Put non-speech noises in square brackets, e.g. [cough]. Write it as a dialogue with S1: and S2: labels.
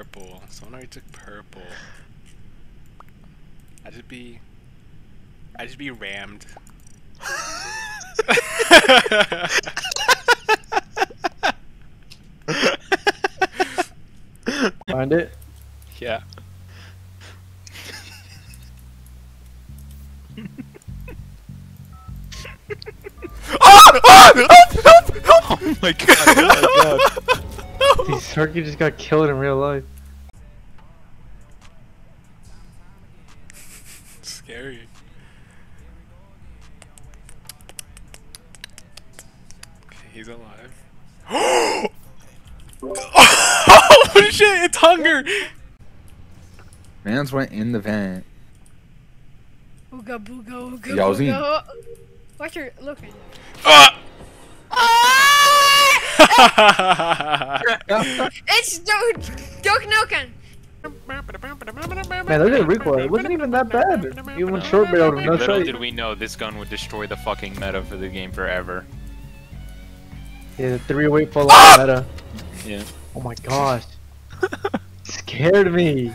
S1: purple. Someone already took purple. I just be. I just be rammed.
S2: Find it.
S3: Yeah. oh my god. Oh my god.
S2: Dude, Sharky just got killed in real life.
S1: Scary. Okay, he's alive. [gasps] oh shit! It's hunger.
S4: Mans went in the vent.
S5: Ooga booga ooga
S4: Yeah, I
S5: booga. Watch your looking.
S1: Ah! [laughs] [laughs]
S5: It's Duke Duke Nukem.
S2: Man, look at the recoil. It wasn't even that bad. Even short barreled him, no
S3: Little
S2: sight.
S3: did we know this gun would destroy the fucking meta for the game forever.
S2: Yeah, the three way full on meta.
S3: Yeah.
S2: Oh my gosh. [laughs] Scared me.